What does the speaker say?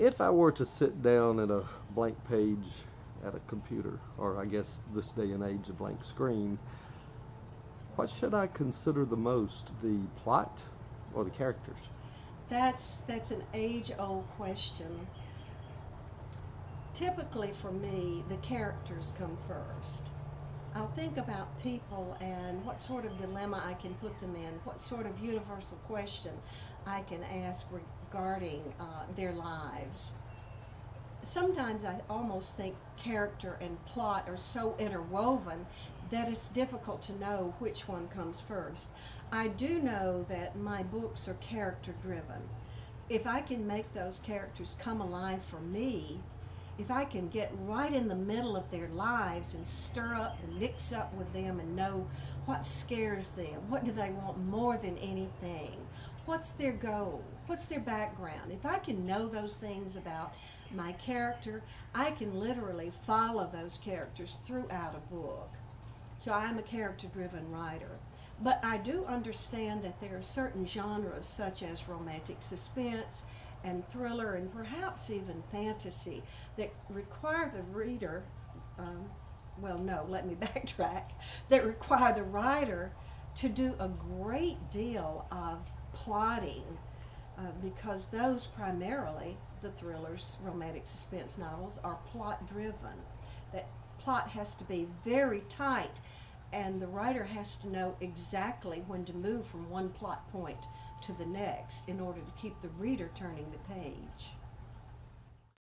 If I were to sit down at a blank page at a computer, or I guess this day and age a blank screen, what should I consider the most, the plot or the characters? That's that's an age-old question. Typically, for me, the characters come first. I'll think about people and what sort of dilemma I can put them in, what sort of universal question I can ask regarding uh, their lives. Sometimes I almost think character and plot are so interwoven that it's difficult to know which one comes first. I do know that my books are character driven. If I can make those characters come alive for me, if I can get right in the middle of their lives and stir up and mix up with them and know what scares them, what do they want more than anything, what's their goal, what's their background, if I can know those things about my character, I can literally follow those characters throughout a book. So I'm a character driven writer. But I do understand that there are certain genres such as romantic suspense and thriller and perhaps even fantasy that require the reader, um, well, no, let me backtrack, that require the writer to do a great deal of plotting uh, because those primarily, the thrillers, romantic suspense novels, are plot driven. That plot has to be very tight and the writer has to know exactly when to move from one plot point to the next in order to keep the reader turning the page.